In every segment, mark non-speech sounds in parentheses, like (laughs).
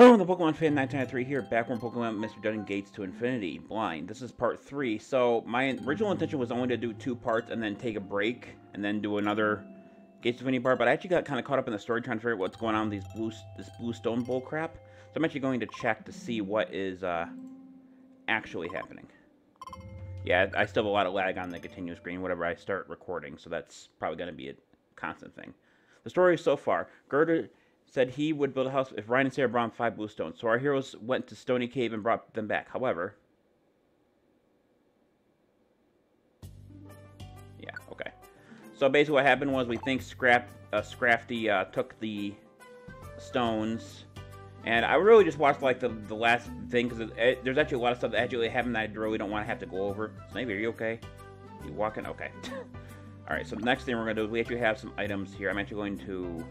Hello, the Pokemon fan 993 here, back from Pokemon Mystery Dungeon Gates to Infinity, Blind. This is part 3, so my original intention was only to do two parts and then take a break, and then do another Gates to Infinity part, but I actually got kind of caught up in the story trying to figure out what's going on with these blue, this blue stone bull crap. So I'm actually going to check to see what is uh, actually happening. Yeah, I still have a lot of lag on the continuous screen whenever I start recording, so that's probably going to be a constant thing. The story so far, Gurdurr said he would build a house if Ryan and Sarah brought five blue stones. So our heroes went to Stony Cave and brought them back. However, yeah, okay. So basically, what happened was we think Scrap, uh, Scrafty uh, took the stones, and I really just watched like the the last thing because there's actually a lot of stuff that actually happened that I really don't want to have to go over. So maybe are you okay? You walking? Okay. (laughs) All right. So the next thing we're gonna do is we actually have some items here. I'm actually going to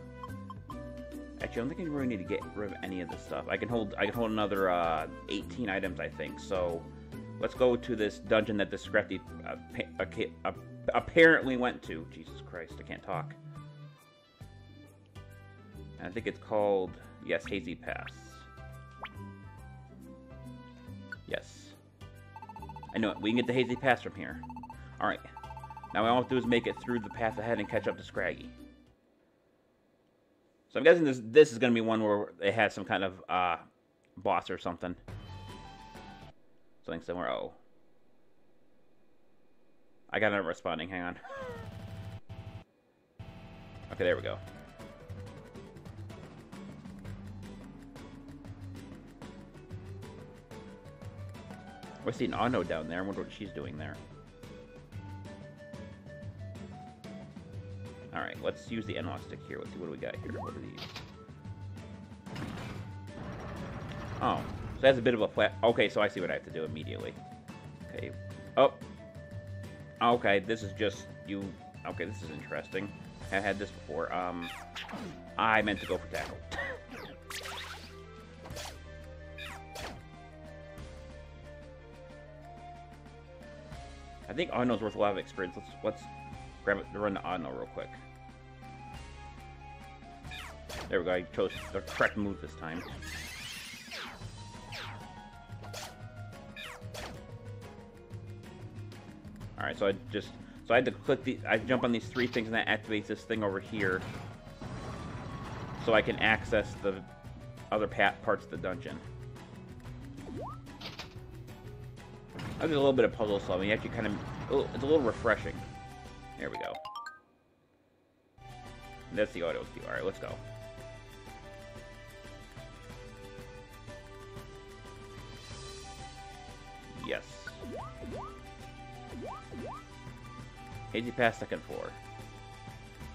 Actually, I don't think I really need to get rid of any of this stuff. I can hold I can hold another uh, 18 items, I think. So let's go to this dungeon that the Scrafty uh, uh, apparently went to. Jesus Christ, I can't talk. I think it's called, yes, Hazy Pass. Yes. I know it. We can get the Hazy Pass from here. Alright. Now all we have to do is make it through the path ahead and catch up to Scraggy. So I'm guessing this this is going to be one where it has some kind of uh, boss or something. Something somewhere. Oh. I got it responding. Hang on. (laughs) Okay, there we go. I see an Audino down there. I wonder what she's doing there. Alright, let's use the analog stick here. Let's see what do we got here. What are these? Oh, so that's a bit of a flat... Okay, so I see what I have to do immediately. Okay. Oh. Okay, this is just... You... Okay, this is interesting. I had this before. Um, I meant to go for tackle. (laughs) I think Audino's worth a lot of experience. Let's let's grab it run the Audino real quick. There we go, I chose the correct move this time. Alright, so I just... So I had to click the... I jump on these three things and that activates this thing over here. So I can access the other parts of the dungeon. That was a little bit of puzzle solving. Actually kind of... It's a little refreshing. There we go. That's the auto cue. Alright, let's go. Hazy Pass second floor.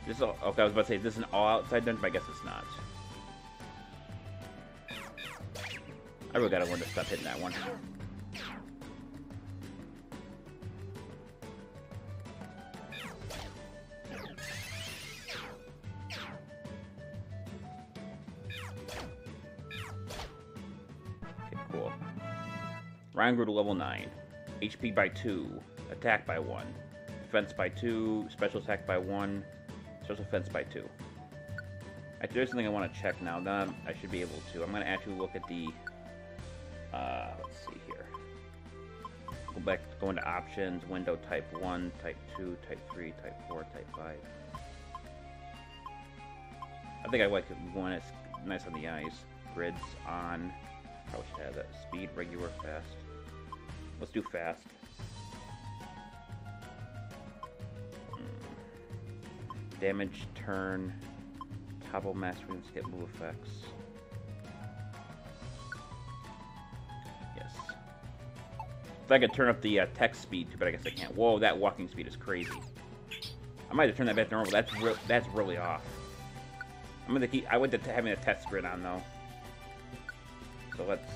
This is all, okay, I was about to say, this is an all-outside dungeon, but I guess it's not. I really gotta learn to stop hitting that one. Cool. Ryan grew to level 9. HP by 2. Attack by 1. Defense by 2. Special attack by 1. Special defense by 2. Actually, there's something I want to check now. Then I should be able to. I'm going to actually look at the... Uh, let's see here. Go back, go into options, window type 1, type 2, type 3, type 4, type 5. I think I like it when it's nice on the eyes. Grids on. Probably should have that. Speed, regular, fast. Let's do fast. Damage, turn, toggle mastery, and skip move effects. Yes. If I could turn up the uh, text speed too, but I guess I can't. Whoa, that walking speed is crazy. I might have turned that back to normal. That's re that's really off. I'm gonna keep. I went to having a test grid on though. So let's.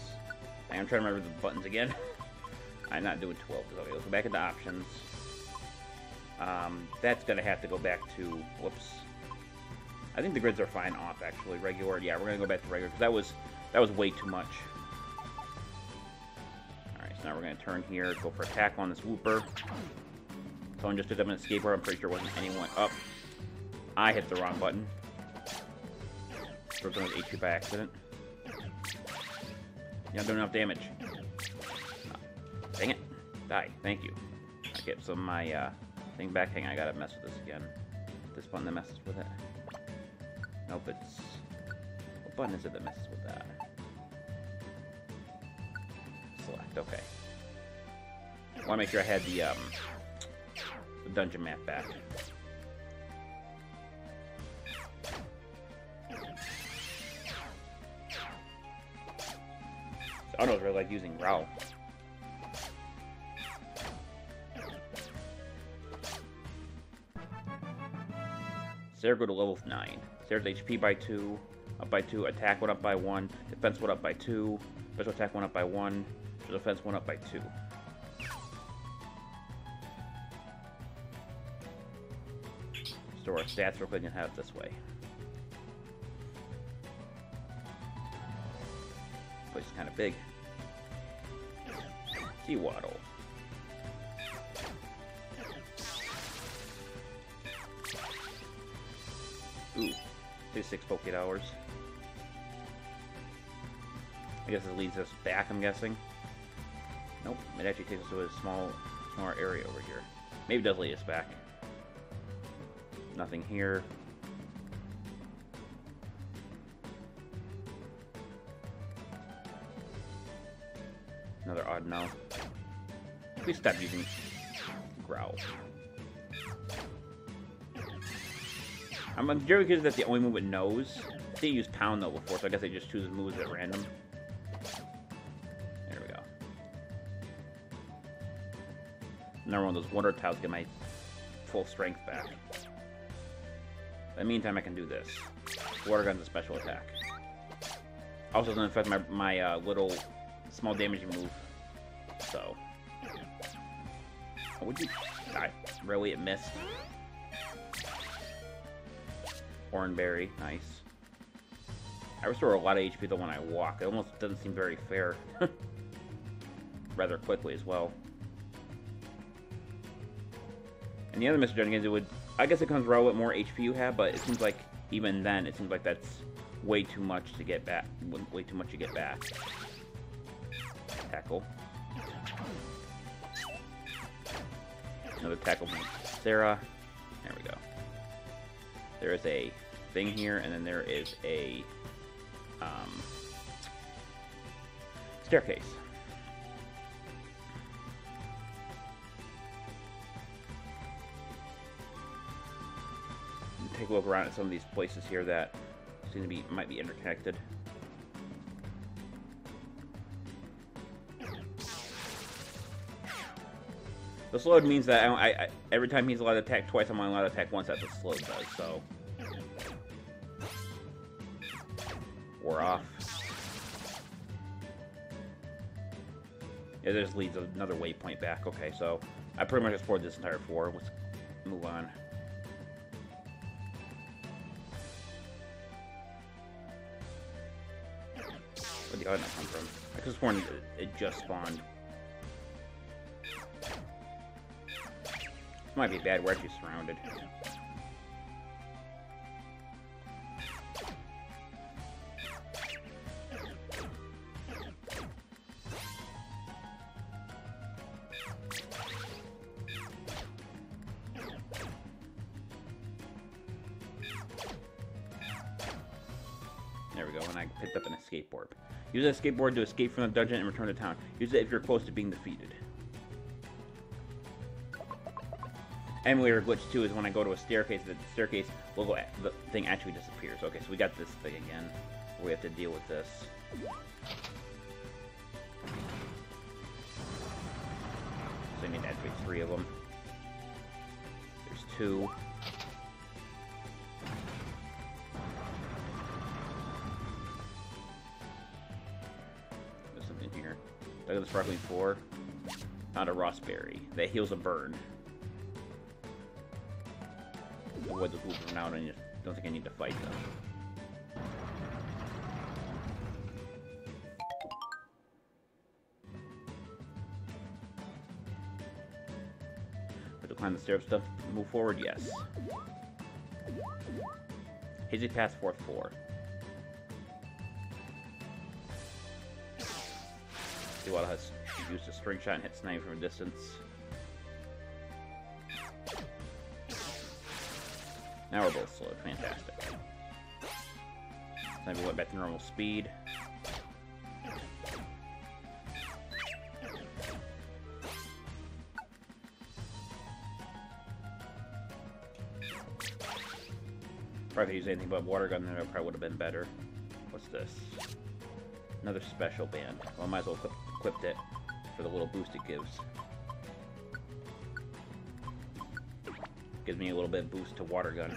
I'm trying to remember the buttons again. (laughs) I'm not doing 12. Okay, let's go back into options. Um, that's going to have to go back to... Whoops. I think the grids are fine off, actually. Regular, yeah, we're going to go back to regular, because that was, that was way too much. Alright, so now we're going to turn here, go for attack on this Wooper. Someone just picked up an escaper. I'm pretty sure wasn't anyone. Up. I hit the wrong button. Broken with HP by accident. You're not doing enough damage. dang it. Die. Thank you. I get some of my uh, thing back. Hang on, I gotta mess with this again. This button that messes with it. Nope, it's... What button is it that messes with that? Select, okay. I want to make sure I had the, um, the dungeon map back. I don't really like using Growl. Sarah go to level 9. Sarah's HP by 2, up by 2, attack went up by 1, defense went up by 2, special attack went up by 1, special defense went up by 2. Store our stats real quick and have it this way. Place is kind of big. Sewaddle. Ooh, say six Poké hours. I guess it leads us back, I'm guessing. Nope, it actually takes us to a small, smaller area over here. Maybe it does lead us back. Nothing here. Another Audino. Please stop using growl. I'm, very curious that's the only move it knows. They used pound though before, so I guess they just choose moves at random. There we go. Another one of those water tiles get my full strength back. In the meantime, I can do this. Water gun's a special attack. Also doesn't affect my, my uh, little small damaging move. So. Oh, would you... I, really, it missed. Oranberry, nice. I restore a lot of HP though when I walk. It almost doesn't seem very fair. (laughs) Rather quickly as well. And the other Mystery Dungeons, it would... I guess it comes around with more HP you have, but it seems like even then, it seems like that's way too much to get back. Way too much to get back. Tackle. Another tackle from Sarah. There we go. There is a thing here, and then there is a um, staircase. Take a look around at some of these places here that seem to be might be interconnected. The slowed means that I, I, I, every time he's allowed to attack twice, I'm only allowed to attack once. That's what slowed does. So we're off. Yeah, this leads another waypoint back. Okay, so I pretty much explored this entire floor. Let's move on. Where'd the other come from? I could have sworn it just spawned. Might be bad. We're actually surrounded. There we go, and I picked up an escape orb. Use that skateboard to escape from the dungeon and return to town. Use it if you're close to being defeated. Emulator glitch too is when I go to a staircase, the staircase will go, the thing actually disappears. Okay, so we got this thing again. We have to deal with this. So I need to activate three of them. There's two. There's something here. Look at the sparkling four. Found a Rawst Berry. That heals a burn. Avoid the moving around and you don't think I need to fight them. But to climb the stairs stuff, move forward, yes. Hazy Pass fourth floor. Sewaddle has used a string shot and hit Snivy from a distance. Now we're both slow. Fantastic. Snivy went back to normal speed. Probably use anything but water gun, then it probably would have been better. What's this? Another special band. Well, I might as well equip, equipped it for the little boost it gives. Gives me a little bit boost to water gun.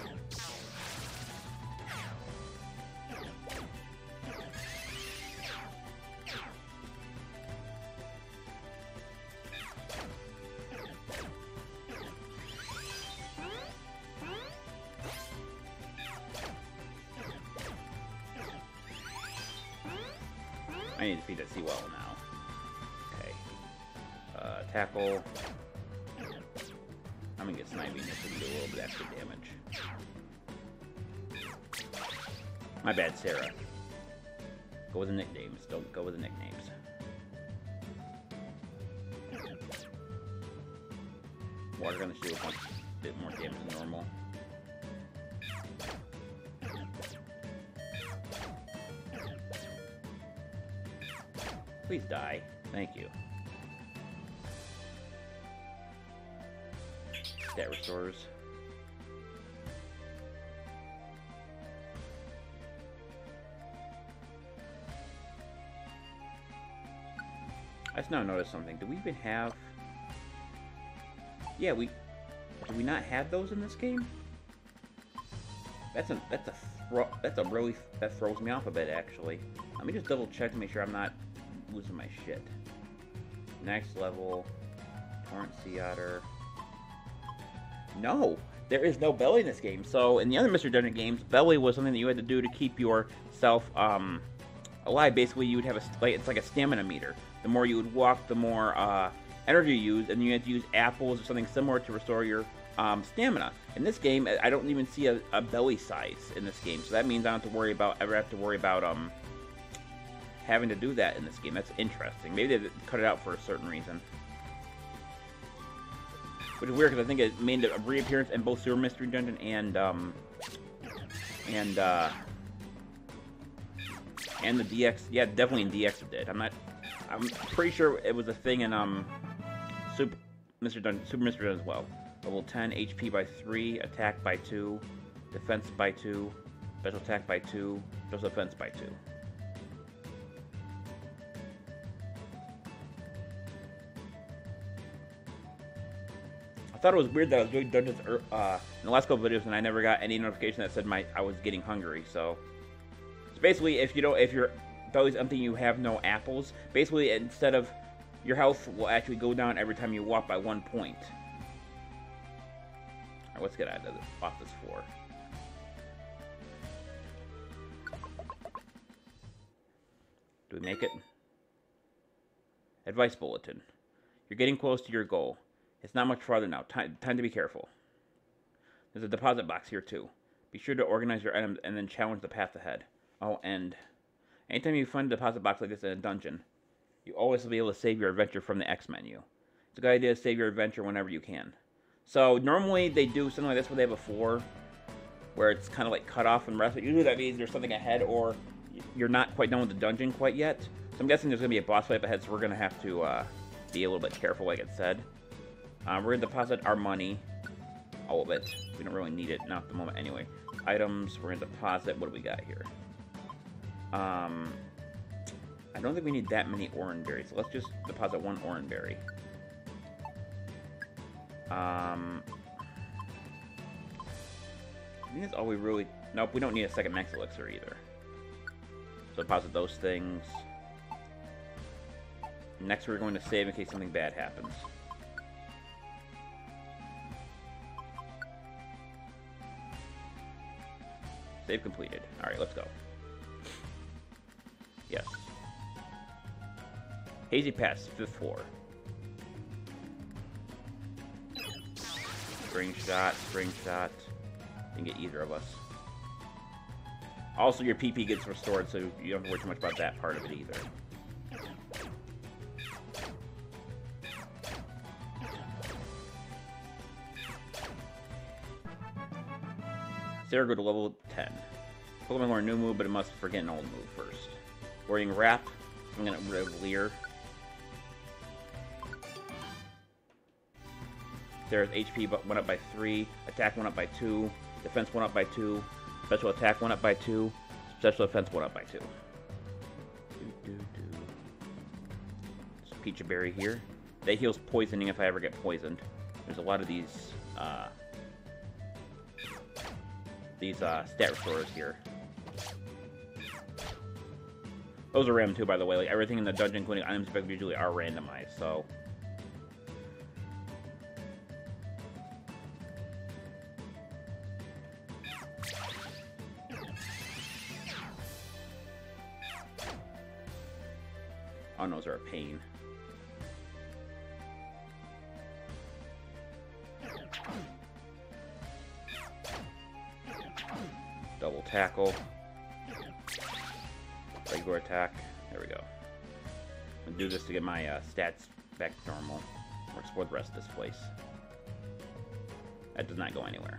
Please die. Thank you. Stat restores. I just now noticed something. Do we even have... Yeah, we... Do we not have those in this game? That's a... That's a... That's a really... That throws me off a bit, actually. Let me just double check to make sure I'm not losing my shit. Next level, Torrent Sea Otter. No, there is no belly in this game. So in the other Mystery Dungeon games, belly was something that you had to do to keep yourself um, alive. Basically, you would have a like it's like a stamina meter. The more you would walk, the more uh, energy you use, and you had to use apples or something similar to restore your um, stamina. In this game, I don't even see a, a, belly size in this game, so that means I don't have to worry about ever have to worry about um having to do that in this game. That's interesting. Maybe they cut it out for a certain reason. Which is weird because I think it made a reappearance in both Super Mystery Dungeon and um and uh and the DX. Yeah, definitely in DX it did. I'm not. I'm pretty sure it was a thing in um Super Mr. Dungeon, Super Mystery Dungeon as well. Level 10, HP by 3, attack by 2, defense by 2, special attack by 2, special defense by 2. Thought it was weird that I was doing dungeons uh, in the last couple videos and I never got any notification that said my I was getting hungry. So, so basically, if you don't, if your belly's empty, you have no apples. Basically, instead of your health will actually go down every time you walk by one point. Alright, let's get out of this, off this. Do we make it? Advice bulletin. You're getting close to your goal. It's not much farther now. Time, time to be careful. There's a deposit box here, too. Be sure to organize your items and then challenge the path ahead. Oh, and anytime you find a deposit box like this in a dungeon, you always will be able to save your adventure from the X menu. It's a good idea to save your adventure whenever you can. So, normally they do something like this where they have a floor where it's kind of like cut off the rest. But usually that means there's something ahead or you're not quite done with the dungeon quite yet. So I'm guessing there's going to be a boss fight ahead, so we're going to have to uh, be a little bit careful, like it said. Uh, we're to deposit our money. All of it. We don't really need it, not at the moment anyway. Items, we're to deposit. What do we got here? Um, I don't think we need that many orange berries. So let's just deposit one orange berry. Um, I think that's all we really... Nope, we don't need a second max elixir either. So deposit those things. Next we're going to save in case something bad happens. Save completed. Alright, let's go. Yes. Hazy Pass, fifth floor. Spring shot, spring shot. Didn't get either of us. Also, your PP gets restored, so you don't have to worry too much about that part of it either. Sarah to level 10. Pokemon learn a new move, but it must forget an old move first. Wearing Wrap, I'm gonna rid of Leer. There's HP but went up by 3, attack went up by 2, defense went up by 2, special attack went up by 2, special defense went up by 2. Do, do, do. Pecha Berry here. That heals poisoning if I ever get poisoned. There's a lot of these, uh, these, uh, stat restorers here. Those are random too, by the way. Like, everything in the dungeon, including items, usually are randomized, so... Oh, those are a pain. This to get my uh, stats back normal. Or explore the rest of this place. That does not go anywhere.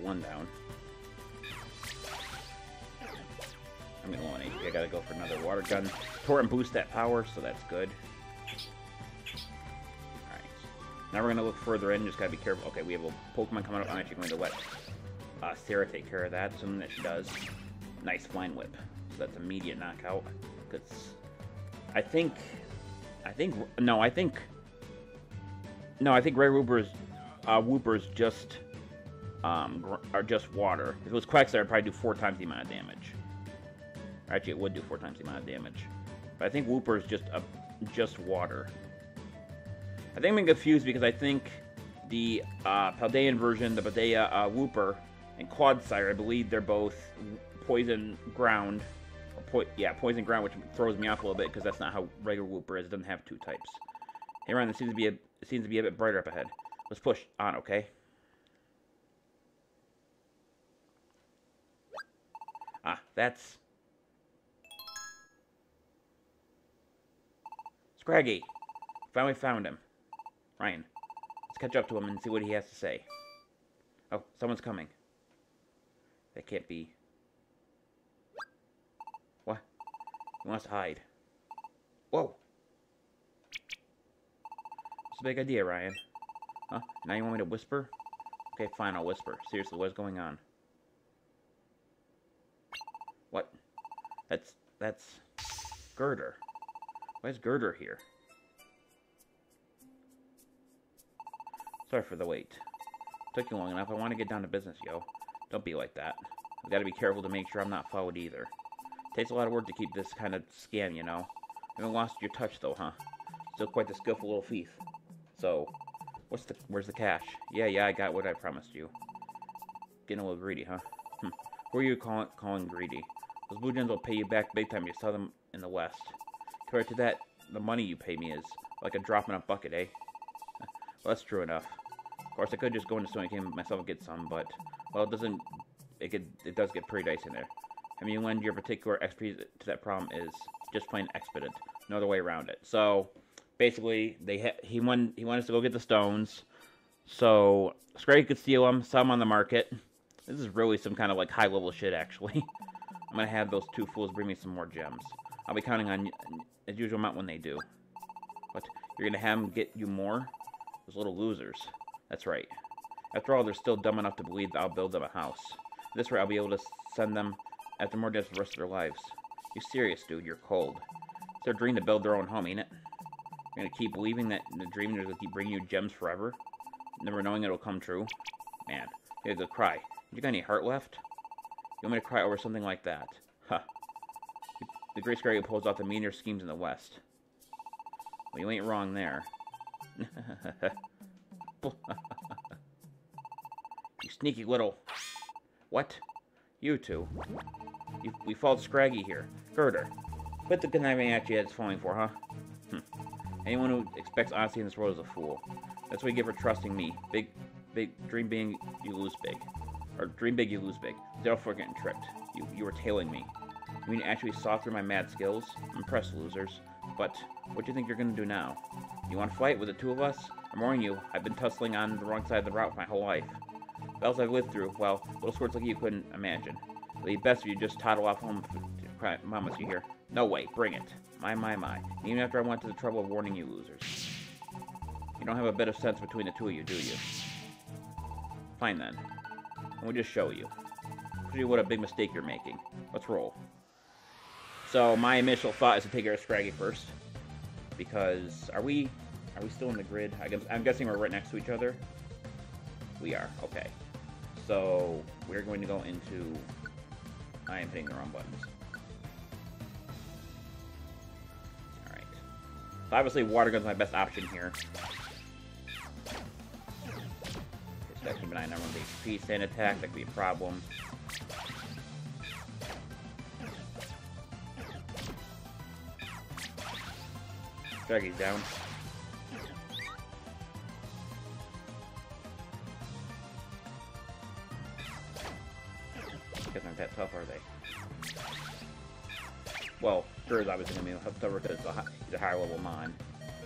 One down. I'm want I gotta go for another water gun. Torrent boost that power, so that's good. Alright. Now we're gonna look further in, just gotta be careful. Okay, we have a Pokemon coming up. I'm actually going to let uh, Sarah take care of that, assuming that she does. Nice Vine Whip. So that's immediate knockout. Because I think... I think... No, I think... No, I think Ray Wooper's, uh, Wooper's just um, are just water. If it was Quagsire, I'd probably do four times the amount of damage. Actually, it would do four times the amount of damage. But I think Wooper is just a just water. I think I'm confused because I think the uh, Paldean version, the Paldea uh, Wooper, and Quagsire, I believe they're both poison ground. Po yeah, poison ground, which throws me off a little bit because that's not how regular Wooper is. It doesn't have two types. Hey, Ryan, it seems to be a it seems to be a bit brighter up ahead. Let's push on, okay? That's... Scraggy! Finally found him. Ryan, let's catch up to him and see what he has to say. Oh, someone's coming. That can't be... What? He wants to hide. Whoa! It's a big idea, Ryan. Huh? Now you want me to whisper? Okay, fine, I'll whisper. Seriously, what's going on? That's that's Gurdurr. Why is Gurdurr here? Sorry for the wait. Took you long enough. I want to get down to business, yo. Don't be like that. I've gotta be careful to make sure I'm not followed either. Takes a lot of work to keep this kind of scam, you know. You Haven't lost your touch though, huh? Still quite the skillful little thief. So, what's the where's the cash? Yeah, yeah, I got what I promised you. Getting a little greedy, huh? Hm. Who are you calling calling greedy? Those blue gems will pay you back big time. You sell them in the West. Compared to that, the money you pay me is like a drop in a bucket, eh? (laughs) well, that's true enough. Of course, I could just go into Stony Kingdom myself and get some, but, well, it doesn't, it, could, it does get pretty dicey in there. I mean, when your particular expertise to that problem is just plain expedient. No other way around it. So, basically, they he won he wanted to go get the stones. So, Scraggy could steal them, them on the market. This is really some kind of, like, high-level shit, actually. (laughs) I'm gonna have those two fools bring me some more gems. I'll be counting on as usual amount when they do. What? You're gonna have them get you more? Those little losers. That's right. After all, they're still dumb enough to believe that I'll build them a house. This way, I'll be able to send them after more gems for the rest of their lives. You serious, dude? You're cold. It's their dream to build their own home, ain't it? You're gonna keep believing that the dream is gonna keep bringing you gems forever, never knowing it'll come true. Man, you gotta go cry. You got any heart left? You want me to cry over something like that? Huh. The Great Scraggy pulls off the meaner schemes in the West. Well, you ain't wrong there. (laughs) you sneaky little... What? You two. You, we followed Scraggy here. Gurdurr. But the conniving act you is falling for, huh? Hm. Anyone who expects honesty in this world is a fool. That's what you get for trusting me. Big, big, dream being, you lose big. Or dream big, you lose big. Therefore getting tricked. You, you were tailing me. You mean actually saw through my mad skills? I'm impressed, losers. But, what do you think you're gonna do now? You want to fight with the two of us? I'm warning you, I've been tussling on the wrong side of the route my whole life. Battles I've lived through, well, little swords like you couldn't imagine. It'd be best if you just toddle off home cry, mamas you hear. No way, bring it. My, my, my. Even after I went to the trouble of warning you losers. You don't have a bit of sense between the two of you, do you? Fine then. We'll just show you. Show you what a big mistake you're making. Let's roll. So my initial thought is to take care of Scraggy first. Because are we are we still in the grid? I guess, I'm guessing we're right next to each other. We are, okay. So we're going to go into I am hitting the wrong buttons. Alright. So obviously water gun's my best option here. Especially when I number of HP sand attack, that could be a problem. Scraggy's down. Guess not that tough, are they? Well, sure is obviously gonna be tougher because it's a, higher level mon.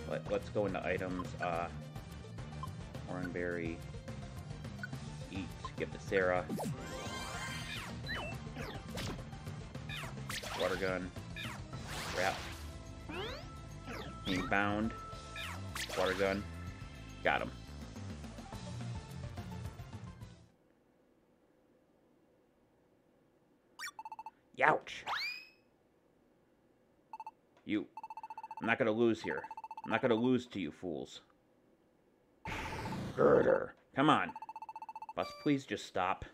But let's go into items. Uh, Oranberry. Give to Sarah. Water gun. Wrap. Being bound. Water gun. Got him. Youch. You. I'm not gonna lose here. I'm not gonna lose to you fools. Gurdurr. Come on. Boss, please just stop.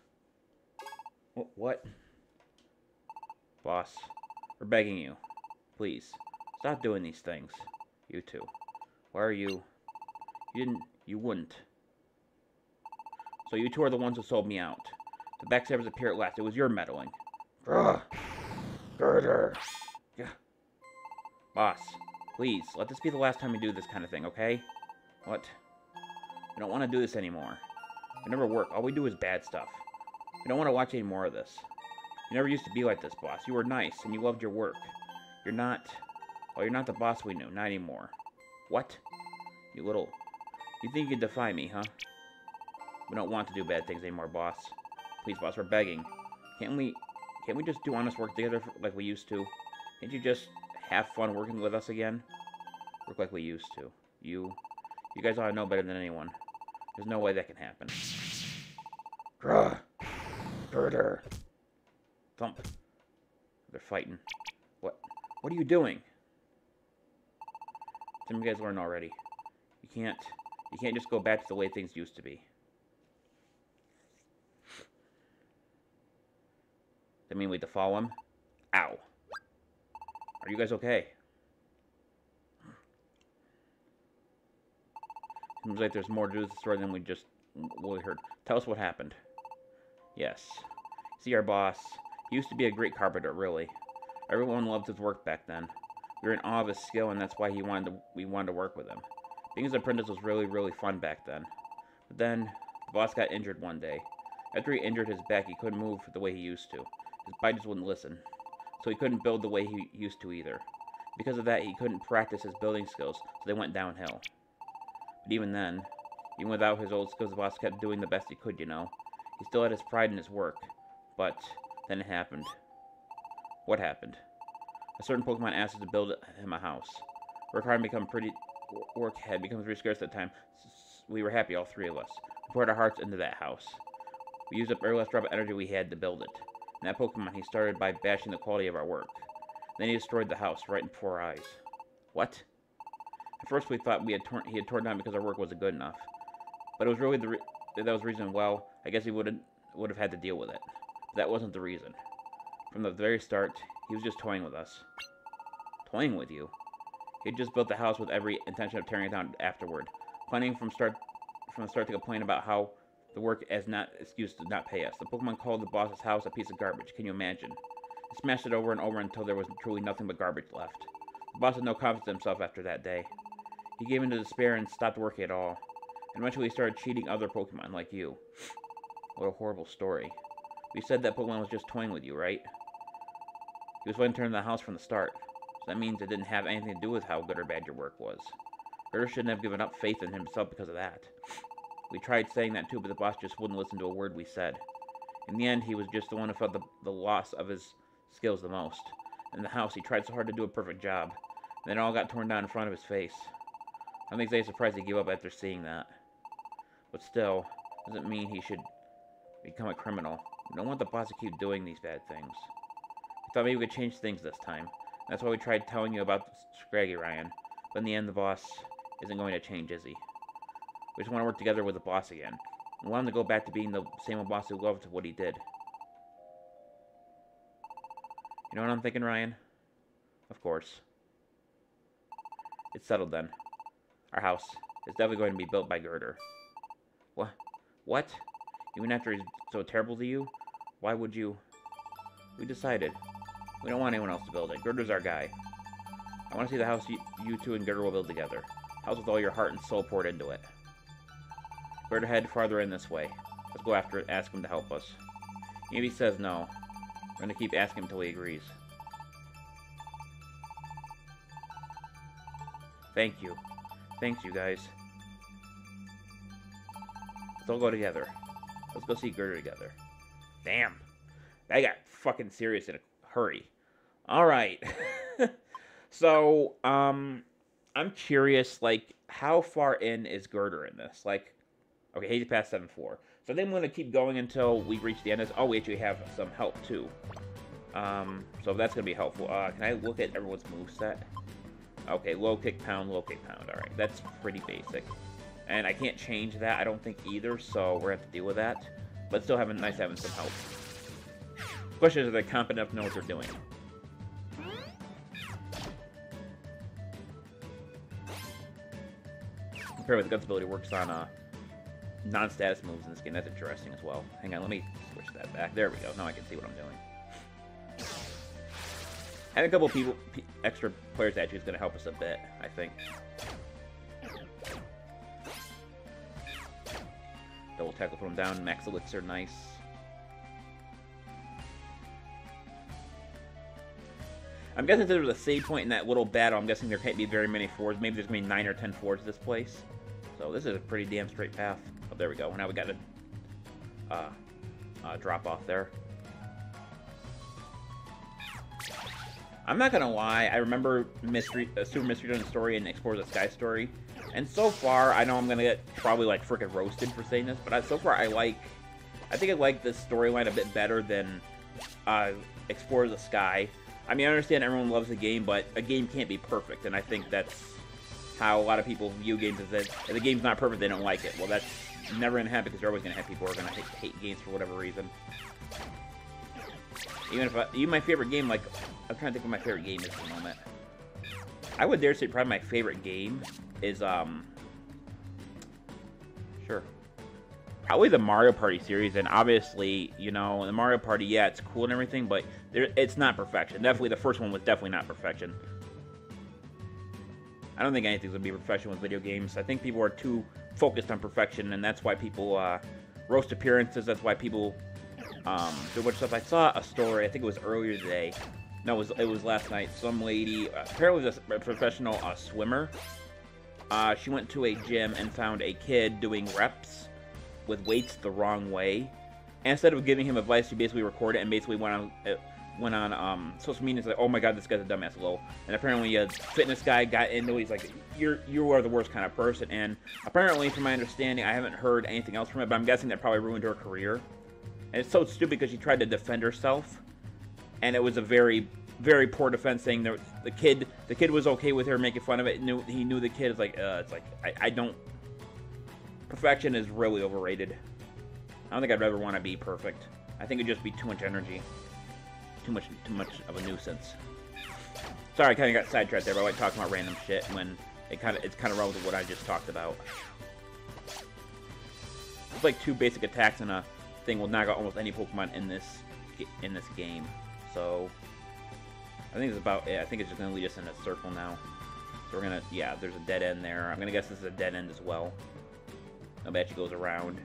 What? Boss, we're begging you. Please, stop doing these things. You two. Why are you... You didn't... You wouldn't. So you two are the ones who sold me out. The backstabbers appear at last. It was your meddling. Ugh. Gurdurr. Yeah. Boss, please, let this be the last time we do this kind of thing, okay? What? We don't want to do this anymore. It never work. All we do is bad stuff. We don't want to watch any more of this. You never used to be like this, boss. You were nice, and you loved your work. You're not... Well, you're not the boss we knew. Not anymore. What? You little... You think you can defy me, huh? We don't want to do bad things anymore, boss. Please, boss, we're begging. Can't we... Can't we just do honest work together like we used to? Can't you just have fun working with us again? Work like we used to. You... You guys ought to know better than anyone. There's no way that can happen. Grah! Gurdurr! Thump. They're fighting. What? What are you doing? Some of you guys learned already. You can't... You can't just go back to the way things used to be. That mean we have to follow him? Ow. Are you guys okay? Seems like there's more to this story than we just we heard. Tell us what happened. Yes. See, our boss he used to be a great carpenter, really. Everyone loved his work back then. We were in awe of his skill, and that's why he wanted to, we wanted to work with him. Being his apprentice was really, really fun back then. But then, the boss got injured one day. After he injured his back, he couldn't move the way he used to. His body just wouldn't listen. So he couldn't build the way he used to either. Because of that, he couldn't practice his building skills, so they went downhill. But even then, even without his old skills, the boss kept doing the best he could, you know. He still had his pride in his work. But then it happened. What happened? A certain Pokemon asked us to build him a house. Work hard become pretty... Work had become pretty scarce at the time. We were happy, all three of us. We poured our hearts into that house. We used up every last drop of energy we had to build it. And that Pokemon, he started by bashing the quality of our work. Then he destroyed the house right before our eyes. What? At first we thought we had torn, he had torn down because our work wasn't good enough. But it was really the that was reason, well, I guess he would would have had to deal with it. But that wasn't the reason. From the very start, he was just toying with us. Toying with you? He had just built the house with every intention of tearing it down afterward, planning from start from the start to complain about how the work as not excuse to not pay us. The Pokemon called the boss's house a piece of garbage. Can you imagine? He smashed it over and over until there was truly nothing but garbage left. The boss had no confidence in himself after that day. He gave in to despair and stopped working at all. Eventually started cheating other Pokemon like you. What a horrible story. You said that Pokemon was just toying with you, right? He was willing to turn the house from the start. So that means it didn't have anything to do with how good or bad your work was. Gurdurr shouldn't have given up faith in himself because of that. We tried saying that too, but the boss just wouldn't listen to a word we said. In the end, he was just the one who felt the, the loss of his skills the most. In the house, he tried so hard to do a perfect job. Then it all got torn down in front of his face. I'm not exactly surprised he gave up after seeing that. But still, doesn't mean he should become a criminal. We don't want the boss to keep doing these bad things. We thought maybe we could change things this time. That's why we tried telling you about Scraggy Ryan. But in the end, the boss isn't going to change, is he? We just want to work together with the boss again. We want him to go back to being the same old boss who loved what he did. You know what I'm thinking, Ryan? Of course. It's settled then. Our house is definitely going to be built by Gurdurr. What? What? Even after he's so terrible to you? Why would you... We decided. We don't want anyone else to build it. Gurdurr's our guy. I want to see the house you, you two and Gurdurr will build together. House with all your heart and soul poured into it. Gurdurr head farther in this way. Let's go after it, ask him to help us. Maybe he says no. We're going to keep asking him until he agrees. Thank you. Thanks, you guys. All go together. Let's go see Gurdurr together. Damn. That got fucking serious in a hurry. Alright. (laughs) so, um, I'm curious, like, how far in is Gurdurr in this? Like, okay, he's past 7-4. So then I'm going to keep going until we reach the end. Of, oh, we actually have some help, too. Um, so that's going to be helpful. Uh, can I look at everyone's moveset? Okay, low kick, pound, low kick, pound. Alright, that's pretty basic. And I can't change that, I don't think either, so we're to have to deal with that. But still having nice having some help. Question is, are they competent enough to know what they're doing? Apparently the Guts ability works on uh, non-status moves in this game. That's interesting as well. Hang on, let me switch that back. There we go. Now I can see what I'm doing. Having a couple people, extra players actually is going to help us a bit, I think. Double tackle, put him down. Max elixir, nice. I'm guessing there was a save point in that little battle. I'm guessing there can't be very many fours. Maybe there's going to be 9 or 10 fours this place. So this is a pretty damn straight path. Oh, there we go. Now we got a uh, uh, drop off there. I'm not gonna lie, I remember Mystery, uh, Super Mystery Dungeon Story and Explore the Sky Story, and so far, I know I'm gonna get probably like freaking roasted for saying this, but I, so far I like, I think I like this storyline a bit better than uh, Explore the Sky. I mean, I understand everyone loves the game, but a game can't be perfect, and I think that's how a lot of people view games is that if the game's not perfect, they don't like it. Well, that's never gonna happen because you're always gonna have people who are gonna hate, hate games for whatever reason. Even if I, even my favorite game, like I'm trying to think what my favorite game is at the moment. I would dare say probably my favorite game is um sure probably the Mario Party series, and obviously, you know, the Mario Party, yeah, it's cool and everything, but there, it's not perfection. Definitely, the first one was definitely not perfection. I don't think anything's gonna be perfection with video games. I think people are too focused on perfection, and that's why people uh, roast appearances. That's why people um, do much stuff. I saw a story. I think it was earlier today. No, it was it was last night. Some lady, apparently a professional uh, swimmer. Uh, she went to a gym and found a kid doing reps with weights the wrong way. And instead of giving him advice, she basically recorded and basically went on uh, went on um, social media and said, "Oh my God, this guy's a dumbass." Lol. And apparently, a fitness guy got into. He's like, "You're you are the worst kind of person." And apparently, from my understanding, I haven't heard anything else from it, but I'm guessing that probably ruined her career. And it's so stupid because she tried to defend herself, and it was a very very poor defense saying the, the kid the kid was okay with her making fun of it. Knew he knew the kid is like uh, it's like I, I don't perfection is really overrated. I don't think I'd ever want to be perfect. I think it'd just be too much energy. Too much too much of a nuisance. Sorry I kind of got sidetracked there but I like talking about random shit when it kind of it's kind of relevant to what I just talked about. It's like two basic attacks and a thing will knock out almost any Pokemon in this in this game So I think it's about it. I think it's just gonna lead us in a circle now. So we're gonna yeah, there's a dead end there. I'm gonna guess this is a dead end as well. No, bet goes around,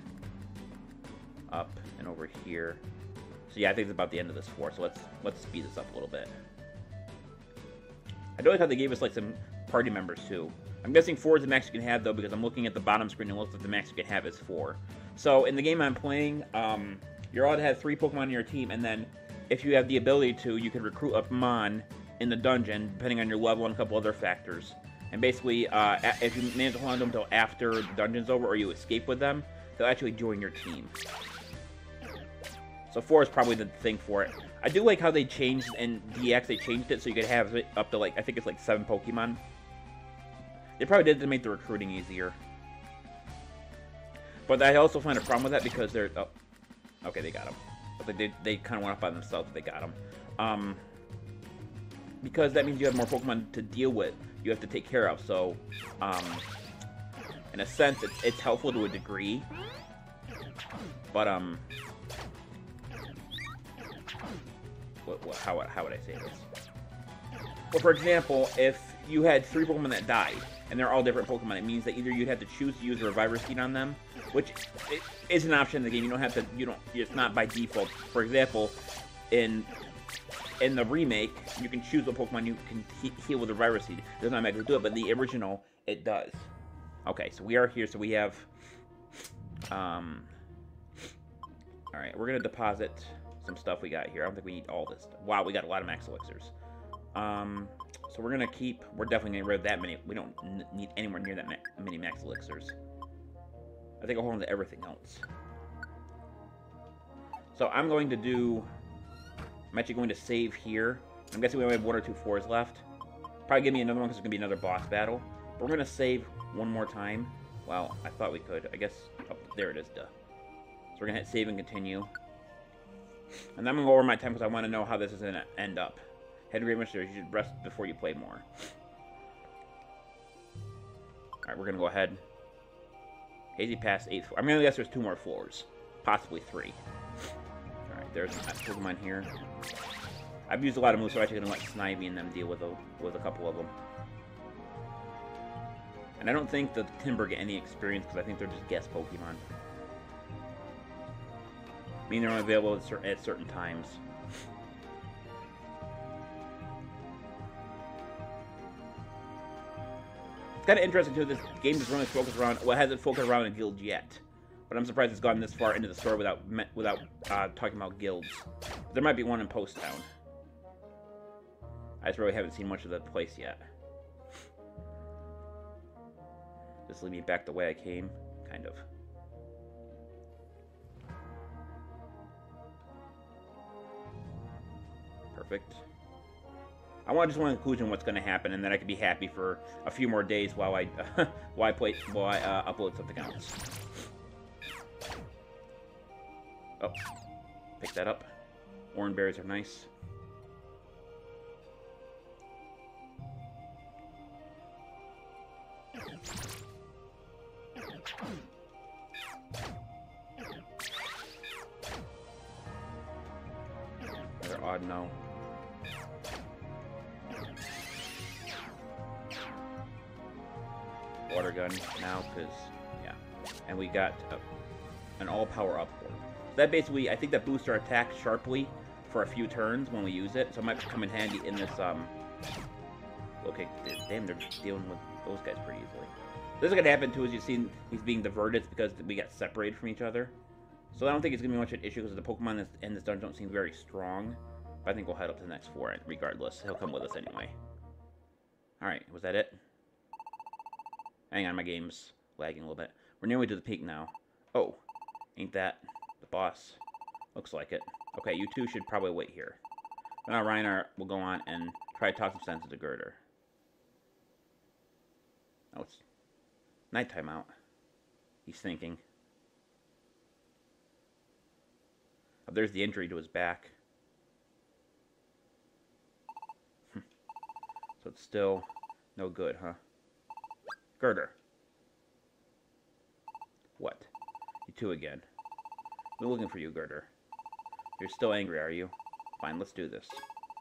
up and over here. So yeah, I think it's about the end of this floor. So let's let's speed this up a little bit. I don't like how they gave us like some party members too. I'm guessing four is the max you can have though, because I'm looking at the bottom screen and it looks like the max you can have is four. So in the game I'm playing, um, you're allowed to have three Pokemon in your team, and then if you have the ability to, you can recruit a Pokemon in the dungeon, depending on your level and a couple other factors. And basically, uh, if you manage to hold on to them until after the dungeon's over or you escape with them, they'll actually join your team. So 4 is probably the thing for it. I do like how they changed in DX, they changed it so you could have it up to like, I think it's like 7 Pokemon. They probably did to make the recruiting easier. But I also find a problem with that because they're... Oh, okay, they got him. But they, they kind of went up by themselves, they got him. Um, because that means you have more Pokemon to deal with. You have to take care of. So, um, in a sense, it's, it's helpful to a degree. But, um... What, what, how, how would I say this? Well, for example, if you had three Pokemon that died, and they're all different Pokemon, it means that either you'd have to choose to use a Reviver Seed on them, which is an option in the game. You don't have to, you don't, it's not by default. For example, in in the remake, you can choose what Pokemon you can he heal with a Reviver Seed. It does not automatically do it, but the original, it does. Okay, so we are here, so we have, um, alright, we're gonna deposit some stuff we got here. I don't think we need all this. Wow, we got a lot of max elixirs. Um, so we're gonna keep, we're definitely gonna rid of that many. We don't need anywhere near that ma many max elixirs. I think I'll hold on to everything else. So I'm going to do... I'm actually going to save here. I'm guessing we only have one or two fours left. Probably give me another one because it's going to be another boss battle. But we're going to save one more time. Well, I thought we could. I guess... Oh, there it is, duh. So we're going to hit save and continue. And then I'm going to go over my time because I want to know how this is going to end up. Head Great You should rest before you play more. Alright, we're going to go ahead. Hazy Pass, 8th floor. I'm going to guess there's two more floors. Possibly three. Alright, there's a Pokemon here. I've used a lot of moves, so I'm actually to let Snivy and them deal with a, with a couple of them. And I don't think the Timburr get any experience, because I think they're just guest Pokemon. I mean, they're only available at, cer at certain times. It's kind of interesting too. This game is really focused around. Well, hasn't focused around a guild yet, but I'm surprised it's gone this far into the story without without uh, talking about guilds. There might be one in Post Town. I just really haven't seen much of the place yet. Just lead me back the way I came, kind of. Perfect. I want just want a conclusion what's going to happen, and then I can be happy for a few more days while I (laughs) while I play while I uh, upload something else. Oh, pick that up. Oran berries are nice. Got an all-power upward. That basically, I think that boosts our attack sharply for a few turns when we use it, so it might come in handy in this, um... Okay, damn, they're dealing with those guys pretty easily. This is gonna happen too, as you've seen, he's being diverted because we got separated from each other. So I don't think it's gonna be much of an issue because the Pokemon in this dungeon don't seem very strong. But I think we'll head up to the next floor regardless. He'll come with us anyway. Alright, was that it? Hang on, my game's lagging a little bit. We're nearly to the peak now. Oh, ain't that the boss? Looks like it. Okay, you two should probably wait here. Now Reiner will go on and try to talk some sense into Gurdurr. Oh, it's nighttime out. He's thinking. Oh, there's the injury to his back. Hmm. so it's still no good, huh? Gurdurr. What? You two again. We're looking for you, Gurdurr. You're still angry, are you? Fine, let's do this.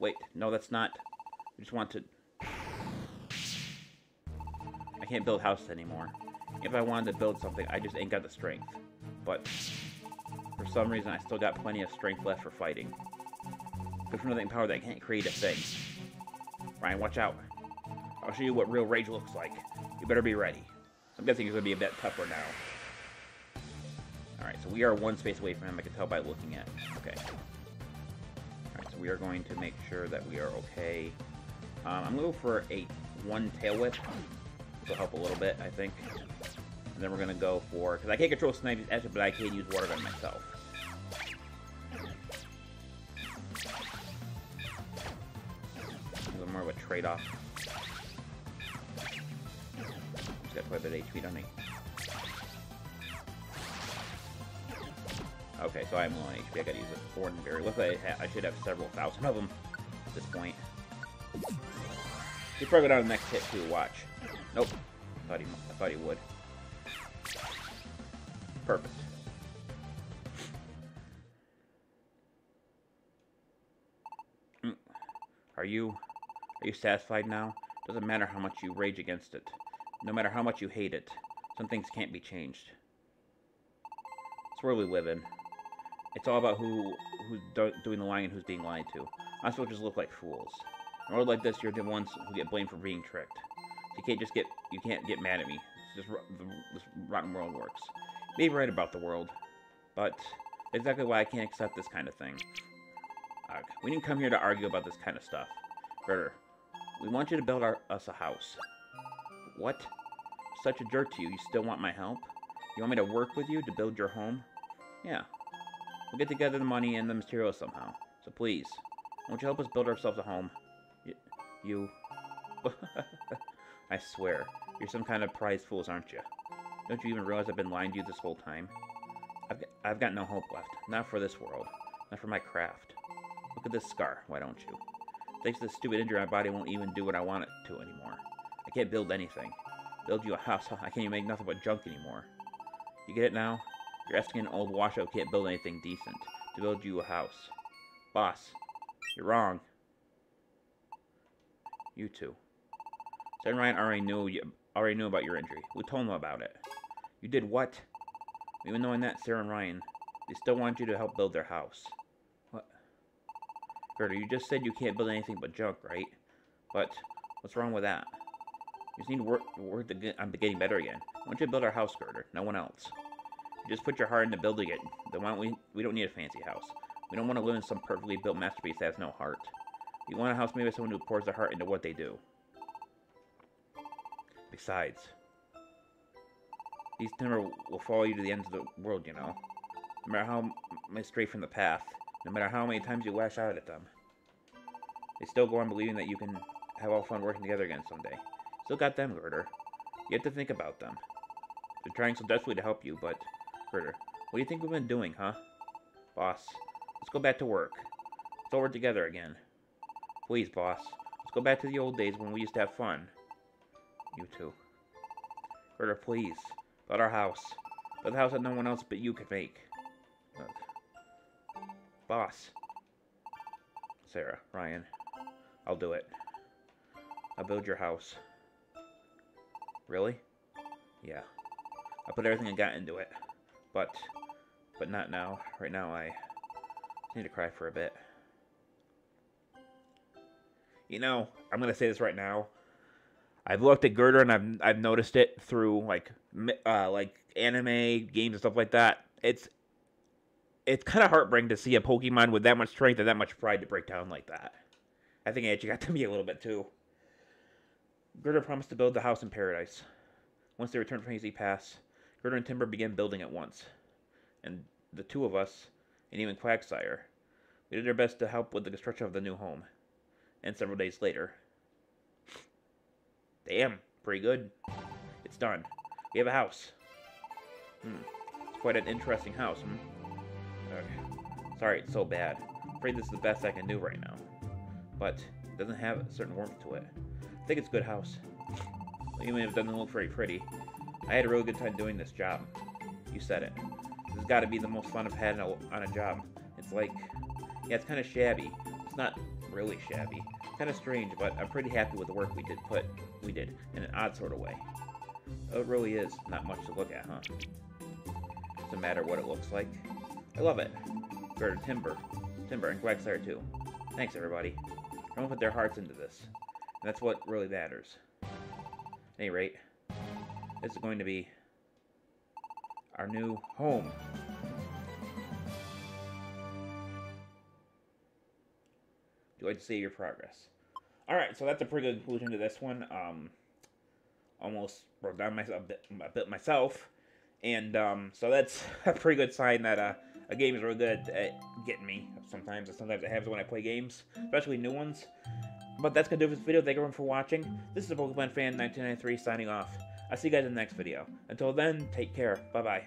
Wait, no, that's not. I just want to... I can't build houses anymore. If I wanted to build something, I just ain't got the strength. But for some reason, I still got plenty of strength left for fighting. Good for nothing power that I can't create a thing. Ryan, watch out. I'll show you what real rage looks like. You better be ready. I'm guessing it's to be a bit tougher now. Alright, so we are one space away from him, I can tell by looking at Okay. Alright, so we are going to make sure that we are okay. Um, I'm going to go for a one tail whip. This will help a little bit, I think. And then we're going to go for... Because I can't control actually, but I can use water gun myself. more of a trade-off. He's got quite a bit of HP, doesn't he? Okay, so I'm low on HP. I gotta use a Thornberry. Like I, I should have several thousand of them at this point. He's probably go down the next hit too. Watch. Nope. I thought he. I thought he would. Perfect. Mm. Are you are you satisfied now? Doesn't matter how much you rage against it. No matter how much you hate it. Some things can't be changed. It's where we live in. It's all about who who's do doing the lying and who's being lied to. Us will just look like fools. In a world like this, you're the ones who get blamed for being tricked. You can't just get you can't get mad at me. It's just this rotten world works. You may be right about the world, but exactly why I can't accept this kind of thing. Ugh, we didn't come here to argue about this kind of stuff. Ritter, we want you to build our, us a house. What? Such a jerk to you, you still want my help? You want me to work with you to build your home? Yeah. We'll get together the money and the materials somehow. So please, won't you help us build ourselves a home? Y you... (laughs) I swear, you're some kind of prize fools, aren't you? Don't you even realize I've been lying to you this whole time? I've got, I've got no hope left. Not for this world. Not for my craft. Look at this scar, why don't you? Thanks to this stupid injury, my body won't even do what I want it to anymore. I can't build anything. Build you a house, (laughs) I can't even make nothing but junk anymore. You get it now? You're asking an old washout can't build anything decent to build you a house. Boss, you're wrong. You too. And Ryan already knew you already knew about your injury. We told them about it. You did what? Even knowing that, Sarah and Ryan, they still want you to help build their house. What? Gurdurr, you just said you can't build anything but junk, right? But what's wrong with that? You just need to work, work get, on getting better again. Why don't you build our house, Gurdurr? No one else. Just put your heart into building it. Then why don't we? We don't need a fancy house. We don't want to live in some perfectly built masterpiece that has no heart. We want a house made by someone who pours their heart into what they do. Besides, these Timburr will follow you to the ends of the world, you know. No matter how much stray from the path, no matter how many times you lash out at them. They still go on believing that you can have all fun working together again someday. Still got them, Gurdurr. You have to think about them. They're trying so desperately to help you, but... Gurdurr, what do you think we've been doing, huh? Boss, let's go back to work. Let's all work together again. Please, boss. Let's go back to the old days when we used to have fun. You too. Gurdurr, please. Build our house. Build a house that no one else but you could make. Look. Boss. Sarah, Ryan, I'll do it. I'll build your house. Really? Yeah. I put everything I got into it. But, but not now. Right now I need to cry for a bit. You know, I'm gonna say this right now. I've looked at Gurdurr and I've I've noticed it through like uh, like anime games and stuff like that. It's it's kind of heartbreaking to see a Pokemon with that much strength and that much pride to break down like that. I think it actually got (laughs) to me a little bit too. Gurdurr promised to build the house in paradise. Once they returned from Hazy Pass, Gurdurr and Timburr began building at once. And the two of us, and even Quagsire, we did our best to help with the construction of the new home. And several days later... Damn, pretty good. It's done. We have a house. Hmm. It's quite an interesting house, hmm? Sorry it's so bad. I'm afraid this is the best I can do right now. But it doesn't have a certain warmth to it. I think it's a good house. Even if it doesn't look very pretty. I had a really good time doing this job. You said it. This has got to be the most fun I've had on a job. It's like Yeah, it's kind of shabby. It's not really shabby. Kind of strange, but I'm pretty happy with the work we did put we did in an odd sort of way. Oh, it really is not much to look at, huh? Doesn't matter what it looks like. I love it. Go Timburr. Timburr and Quagsire too. Thanks everybody. Everyone put their hearts into this. And that's what really matters. At any rate, this is going to be our new home. Do I see your progress? All right, so that's a pretty good conclusion to this one. Um, almost wrote down myself a bit, a bit myself, and um, so that's (laughs) a pretty good sign that uh, a game is really good at getting me. Sometimes, sometimes it happens when I play games, especially new ones. But that's gonna do for this video. Thank everyone for watching. This is a Pokemon fan 1993 signing off. I'll see you guys in the next video. Until then, take care. Bye bye.